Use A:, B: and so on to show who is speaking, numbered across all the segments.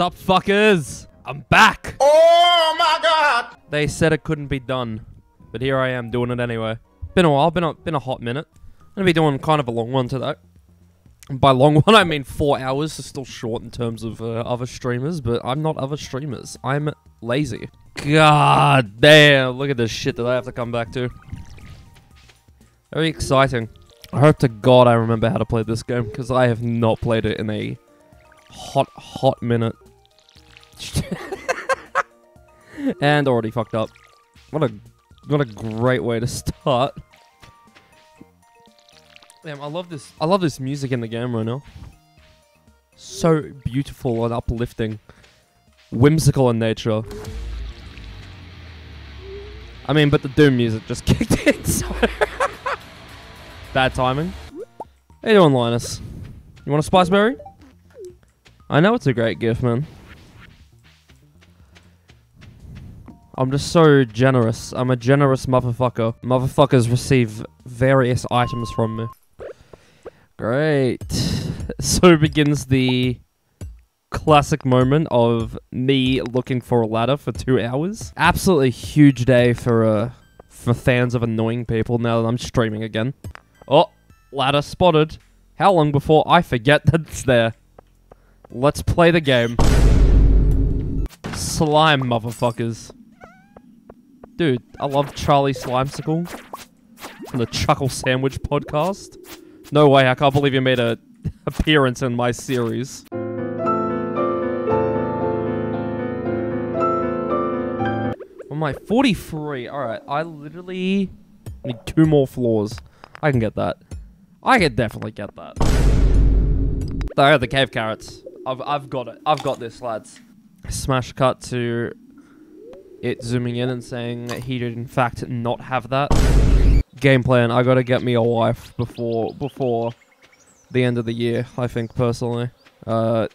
A: Sup, fuckers? I'm back!
B: Oh my god!
A: They said it couldn't be done, but here I am doing it anyway. Been a while, been a, been a hot minute. I'm gonna be doing kind of a long one today. And by long one, I mean four hours. It's still short in terms of uh, other streamers, but I'm not other streamers. I'm lazy. God damn, look at this shit that I have to come back to. Very exciting. I hope to God I remember how to play this game, because I have not played it in a hot, hot minute. And already fucked up. What a what a great way to start. Damn, I love this. I love this music in the game right now. So beautiful and uplifting, whimsical in nature. I mean, but the Doom music just kicked in, so bad timing. How you doing, Linus? You want a spice berry? I know it's a great gift, man. I'm just so generous. I'm a generous motherfucker. Motherfuckers receive various items from me. Great. So begins the classic moment of me looking for a ladder for two hours. Absolutely huge day for uh for fans of annoying people now that I'm streaming again. Oh, ladder spotted. How long before I forget that it's there? Let's play the game. Slime motherfuckers. Dude, I love Charlie Slimecicle from the Chuckle Sandwich podcast. No way, I can't believe you made a appearance in my series. On my 43, alright, I literally need two more floors. I can get that. I can definitely get that. I got the cave carrots. I've, I've got it. I've got this, lads. Smash cut to it zooming in and saying that he did in fact not have that. Game plan, I gotta get me a wife before before the end of the year, I think personally. Uh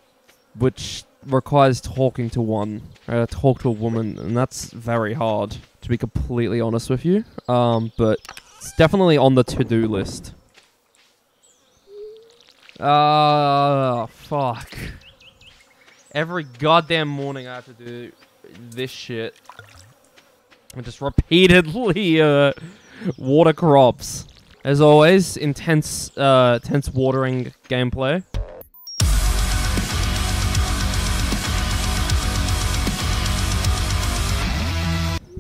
A: which requires talking to one. Uh, talk to a woman, and that's very hard, to be completely honest with you. Um, but it's definitely on the to-do list. Ah, fuck. Every goddamn morning I have to do this shit. And just repeatedly uh, water crops. As always, intense, uh, intense watering gameplay.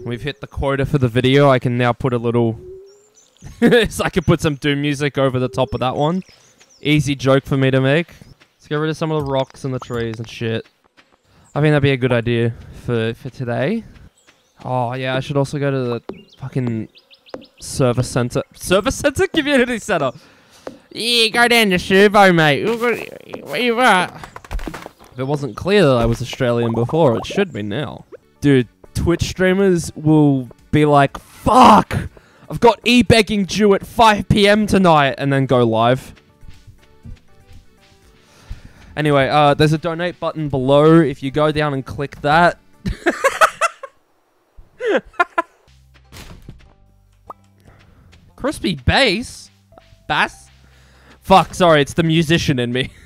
A: We've hit the quota for the video. I can now put a little... so I can put some Doom music over the top of that one. Easy joke for me to make. Let's get rid of some of the rocks and the trees and shit. I think that'd be a good idea for, for today. Oh, yeah, I should also go to the fucking service center. Service center? Community center. Yeah, go down to Shubo, mate. Where you at? If it wasn't clear that I was Australian before, it should be now. Dude, Twitch streamers will be like, fuck! I've got e-begging due at 5pm tonight, and then go live. Anyway, uh, there's a donate button below. If you go down and click that. Crispy bass? Bass? Fuck, sorry, it's the musician in me.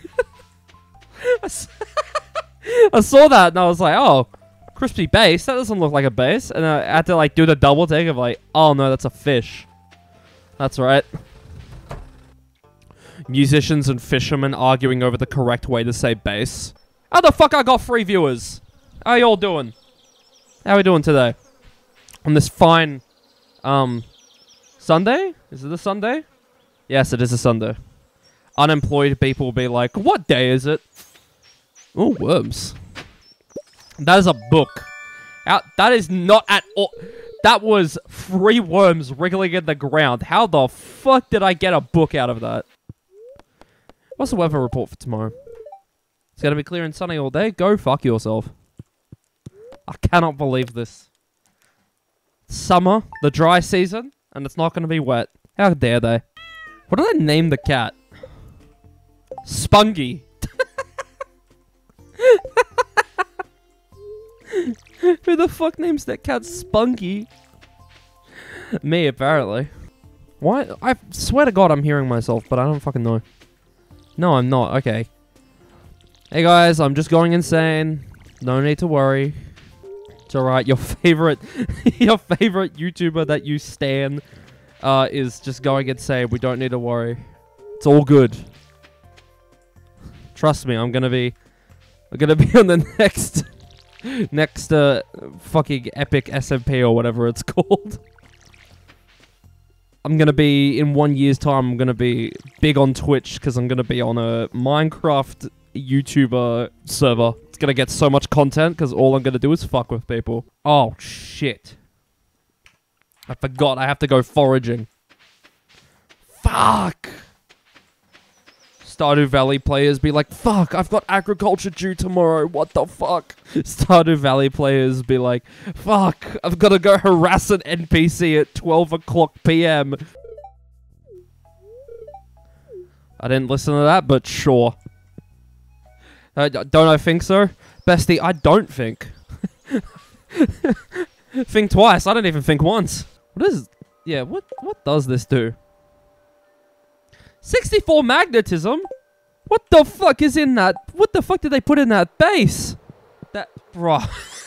A: I saw that and I was like, oh, crispy bass? That doesn't look like a bass. And I had to like do the double take of like, oh no, that's a fish. That's right. Musicians and fishermen arguing over the correct way to say bass. How the fuck I got free viewers? How y'all doing? How we doing today? On this fine, um, Sunday? Is it a Sunday? Yes, it is a Sunday. Unemployed people will be like, what day is it? Oh, worms. That is a book. Out, that is not at all... That was three worms wriggling in the ground. How the fuck did I get a book out of that? What's the weather report for tomorrow? It's gonna be clear and sunny all day. Go fuck yourself. I cannot believe this. Summer, the dry season, and it's not gonna be wet. How dare they? What did they name the cat? Spungy. Who the fuck names that cat Spunky? Me, apparently. Why? I swear to God I'm hearing myself, but I don't fucking know. No, I'm not. Okay. Hey guys, I'm just going insane. No need to worry. It's alright. Your favorite, your favorite YouTuber that you stan, uh, is just going insane. We don't need to worry. It's all good. Trust me, I'm gonna be, I'm gonna be on the next, next, uh, fucking epic SMP or whatever it's called. I'm gonna be in one year's time. I'm gonna be big on Twitch because I'm gonna be on a Minecraft YouTuber server. It's gonna get so much content because all I'm gonna do is fuck with people. Oh shit! I forgot. I have to go foraging. Fuck. Stardew Valley players be like, fuck, I've got agriculture due tomorrow. What the fuck? Stardew Valley players be like, fuck, I've got to go harass an NPC at 12 o'clock p.m. I didn't listen to that, but sure. Uh, don't I think so? Bestie, I don't think. think twice. I don't even think once. What is... Yeah, what, what does this do? 64 magnetism? What the fuck is in that? What the fuck did they put in that base? That, bruh.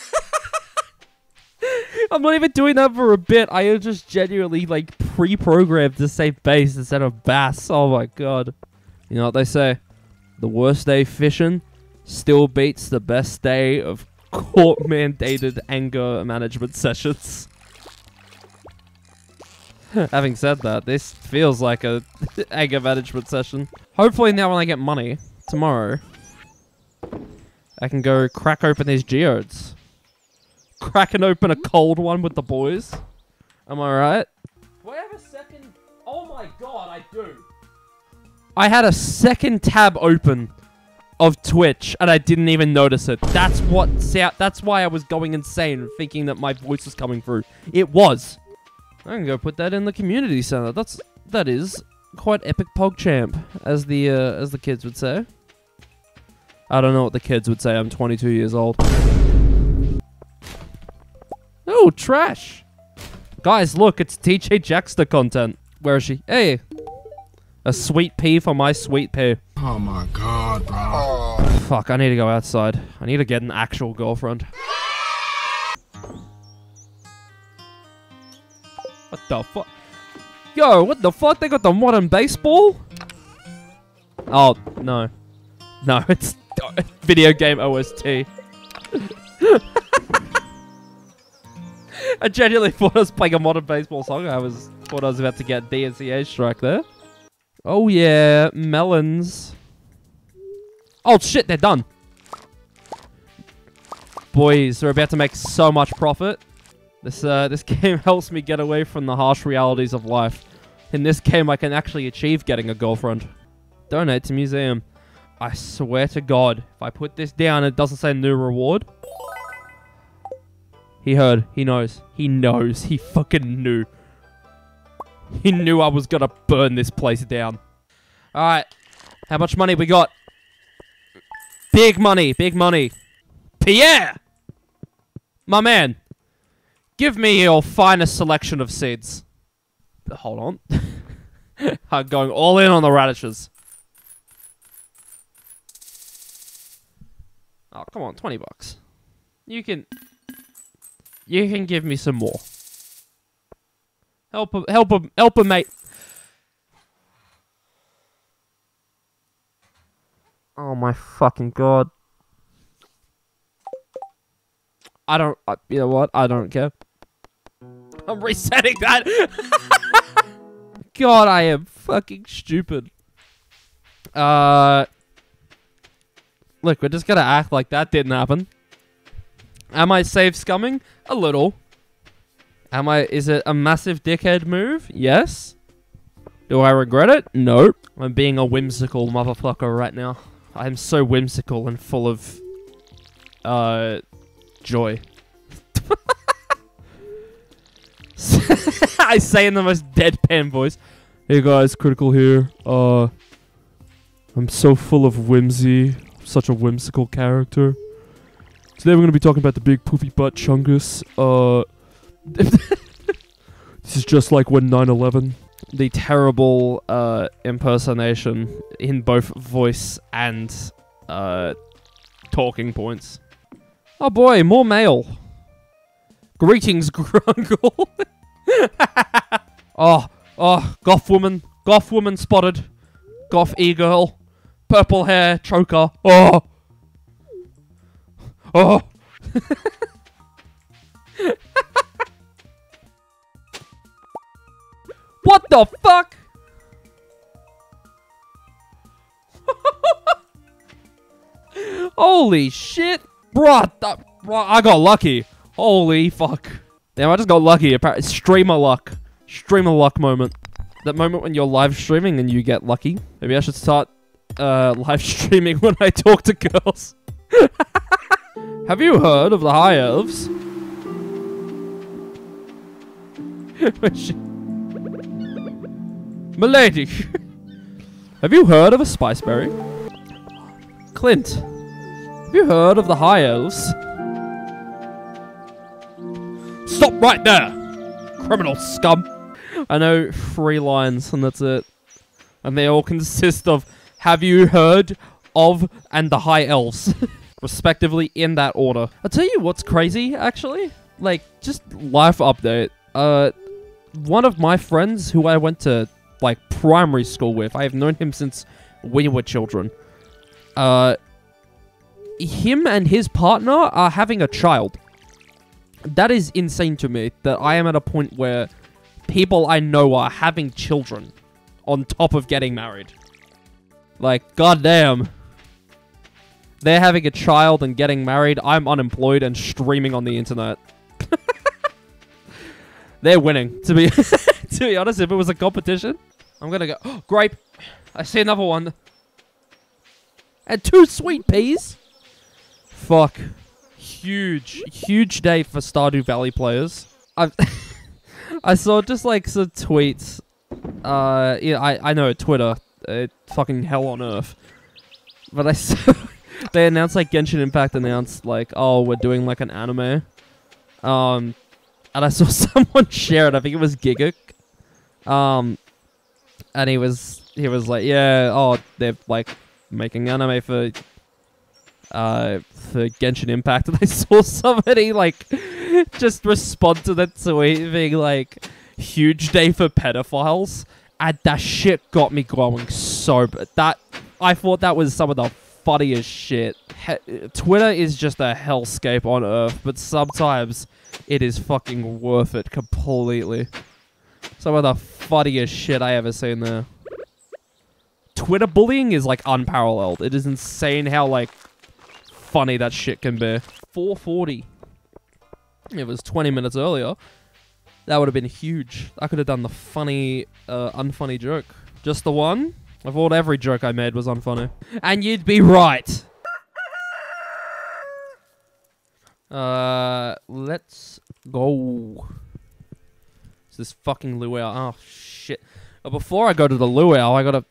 A: I'm not even doing that for a bit. I am just genuinely like pre-programmed to say base instead of bass. Oh my god. You know what they say? The worst day fishing still beats the best day of court mandated anger management sessions. Having said that, this feels like a anger management session. Hopefully now when I get money, tomorrow, I can go crack open these geodes. Cracking open a cold one with the boys. Am I right? Do I have a second? Oh my god, I do. I had a second tab open of Twitch and I didn't even notice it. That's what that's why I was going insane thinking that my voice was coming through. It was. I can go put that in the community center. That's that is quite epic PogChamp, as the uh, as the kids would say. I don't know what the kids would say. I'm 22 years old. Oh, trash! Guys, look, it's DJ Jaxter content. Where is she? Hey, a sweet pea for my sweet pea.
B: Oh my god, bro.
A: Fuck, I need to go outside. I need to get an actual girlfriend. What the fuck? Yo, what the fuck? They got the modern baseball? Oh, no. No, it's video game OST. I genuinely thought I was playing a modern baseball song. I was thought I was about to get DMCA strike there. Oh yeah, melons. Oh shit, they're done. Boys, we're about to make so much profit. This uh, this game helps me get away from the harsh realities of life. In this game, I can actually achieve getting a girlfriend. Donate to museum. I swear to God, if I put this down, it doesn't say new reward. He heard. He knows. He knows. He fucking knew. He knew I was gonna burn this place down. Alright. How much money we got? Big money. Big money. Pierre! My man. Give me your finest selection of seeds. Hold on. I'm going all in on the radishes. Oh, come on, 20 bucks. You can... You can give me some more. Help him, help him, help him, mate. Oh my fucking god. I don't, uh, you know what? I don't care. I'm resetting that. God, I am fucking stupid. Uh, look, we're just gonna act like that didn't happen. Am I safe scumming? A little. Am I? Is it a massive dickhead move? Yes. Do I regret it? Nope. I'm being a whimsical motherfucker right now. I'm so whimsical and full of, uh, joy. I say in the most deadpan voice. Hey guys, Critical here. Uh, I'm so full of whimsy. Such a whimsical character. Today we're gonna be talking about the big poofy butt chungus. Uh, this is just like when 9/11. The terrible uh impersonation in both voice and uh talking points. Oh boy, more mail. Greetings, Grungle. oh, oh, goth woman. Goth woman spotted. Goth e-girl. Purple hair, choker. Oh. Oh. what the fuck? Holy shit. Bruh, bruh, I got lucky. Holy fuck. Damn, I just got lucky. Streamer luck. Streamer luck moment. That moment when you're live streaming and you get lucky. Maybe I should start uh, live streaming when I talk to girls. Have you heard of the high elves? Milady, have you heard of a spiceberry? Clint, have you heard of the high elves? Stop right there, criminal scum. I know three lines and that's it. And they all consist of have you heard of and the high elves, respectively in that order. I'll tell you what's crazy, actually. Like, just life update. Uh, one of my friends who I went to, like, primary school with, I have known him since we were children. Uh, him and his partner are having a child. That is insane to me that I am at a point where people I know are having children on top of getting married. Like, goddamn. They're having a child and getting married. I'm unemployed and streaming on the internet. They're winning. To be to be honest, if it was a competition, I'm gonna go. Oh, grape. I see another one. And two sweet peas. Fuck. Huge, huge day for Stardew Valley players. I've I saw just like some tweets. Uh, yeah, I I know Twitter. Uh, fucking hell on earth. But I saw they announced like Genshin Impact announced like, oh, we're doing like an anime. Um, and I saw someone share it. I think it was Gigguk. Um, and he was he was like, yeah, oh, they're like making anime for uh for Genshin Impact, and I saw somebody like just respond to the tweet being like, huge day for pedophiles. And that shit got me going so bad. That I thought that was some of the funniest shit. He- Twitter is just a hellscape on earth, but sometimes it is fucking worth it completely. Some of the funniest shit I ever seen there. Twitter bullying is like unparalleled. It is insane how like funny that shit can be. 440. It was 20 minutes earlier, that would have been huge. I could have done the funny, uh, unfunny joke. Just the one? I thought every joke I made was unfunny. And you'd be right. Uh, let's go. It's this fucking luau. Oh, shit. But before I go to the luau, I gotta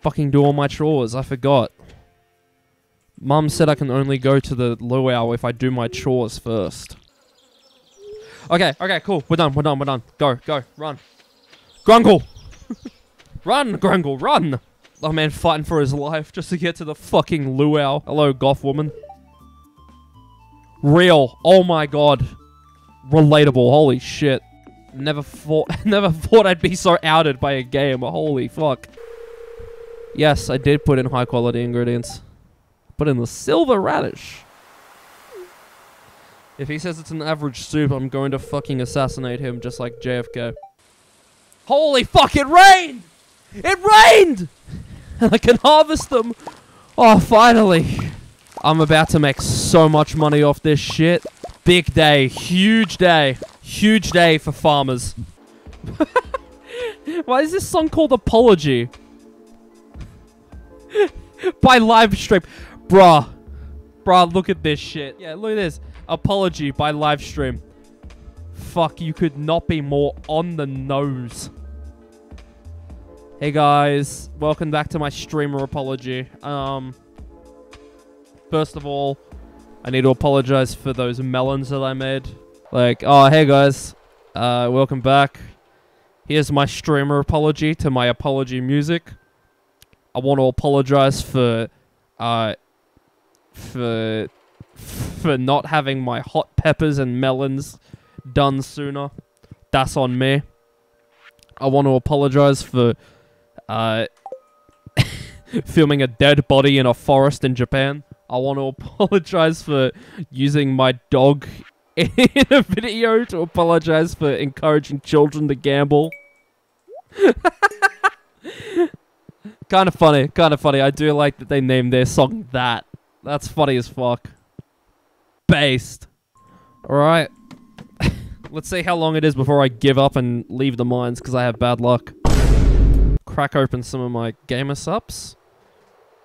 A: fucking do all my chores. I forgot. Mum said I can only go to the luau if I do my chores first. Okay, okay, cool. We're done, we're done, we're done. Go, go, run. Grungle! run, Grungle, run! Oh man, fighting for his life just to get to the fucking luau. Hello, goth woman. Real. Oh my god. Relatable. Holy shit. Never thought never thought I'd be so outed by a game. Holy fuck. Yes, I did put in high quality ingredients. Put in the silver radish. If he says it's an average soup, I'm going to fucking assassinate him just like JFK. Holy fuck, it rained! It rained! And I can harvest them! Oh, finally! I'm about to make so much money off this shit. Big day, huge day, huge day for farmers. Why is this song called Apology? By live stream. Bruh. Bruh, look at this shit. Yeah, look at this. Apology by live stream. Fuck, you could not be more on the nose. Hey guys, welcome back to my streamer apology. Um, first of all, I need to apologize for those melons that I made. Like, oh, hey guys, uh, welcome back. Here's my streamer apology to my apology music. I want to apologize for, uh, for for not having my hot peppers and melons done sooner. That's on me. I want to apologize for uh, filming a dead body in a forest in Japan. I want to apologize for using my dog in a video to apologize for encouraging children to gamble. kind of funny, kind of funny. I do like that they named their song that. That's funny as fuck. Based. Alright. Let's see how long it is before I give up and leave the mines because I have bad luck. Crack open some of my Gamer Supps.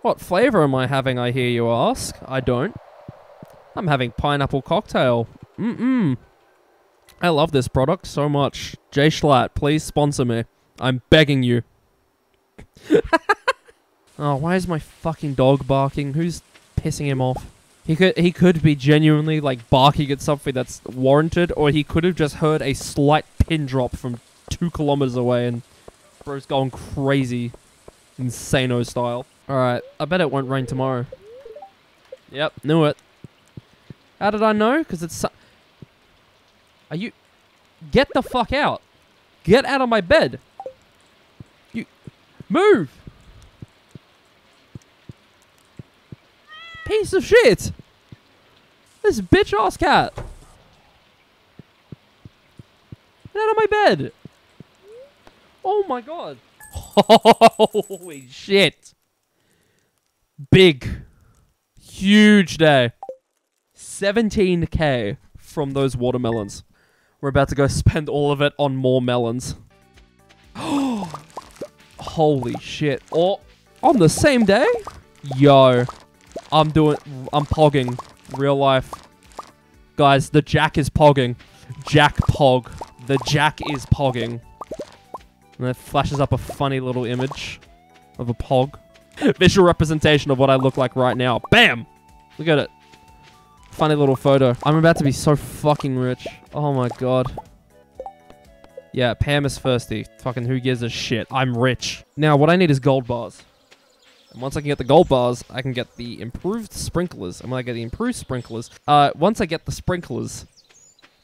A: What flavor am I having, I hear you ask? I don't. I'm having pineapple cocktail. Mm-mm. I love this product so much. Jay Schlatt, please sponsor me. I'm begging you. oh, why is my fucking dog barking? Who's pissing him off? He could he could be genuinely like barking at something that's warranted, or he could have just heard a slight pin drop from two kilometers away and bro's going crazy, insano style. All right, I bet it won't rain tomorrow. Yep, knew it. How did I know? Because it's. Are you? Get the fuck out! Get out of my bed! You move! Piece of shit! This bitch ass cat! Get out of my bed! Oh my god! Holy shit! Big, huge day. 17k from those watermelons. We're about to go spend all of it on more melons. Holy shit. Oh, on the same day? Yo. I'm doing, I'm pogging. Real life. Guys, the jack is pogging. Jack pog. The jack is pogging. And it flashes up a funny little image of a pog. Visual representation of what I look like right now. Bam! Look at it. Funny little photo. I'm about to be so fucking rich. Oh my god. Yeah, Pam is thirsty. Fucking who gives a shit? I'm rich. Now, what I need is gold bars. And once I can get the gold bars, I can get the improved sprinklers. And when I get the improved sprinklers, uh, once I get the sprinklers,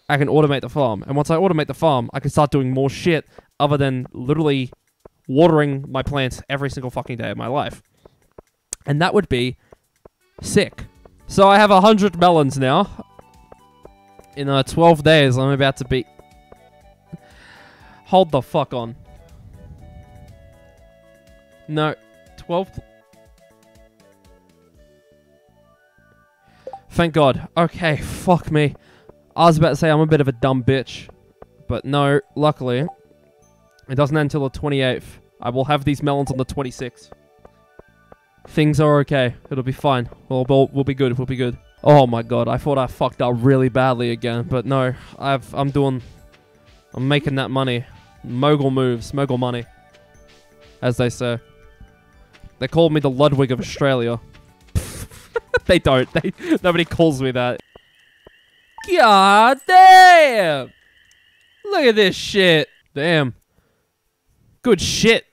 A: I can automate the farm. And once I automate the farm, I can start doing more shit other than literally watering my plants every single fucking day of my life. And that would be sick. So I have 100 melons now. In uh, 12 days, I'm about to be... Hold the fuck on. No. 12... Thank God. Okay, fuck me. I was about to say I'm a bit of a dumb bitch. But no, luckily, it doesn't end until the 28th. I will have these melons on the 26th. Things are okay. It'll be fine. We'll, we'll, we'll be good. We'll be good. Oh my god, I thought I fucked up really badly again. But no, I've, I'm doing... I'm making that money. Mogul moves. Mogul money. As they say. They call me the Ludwig of Australia. they don't. They Nobody calls me that. God damn! Look at this shit. Damn. Good shit.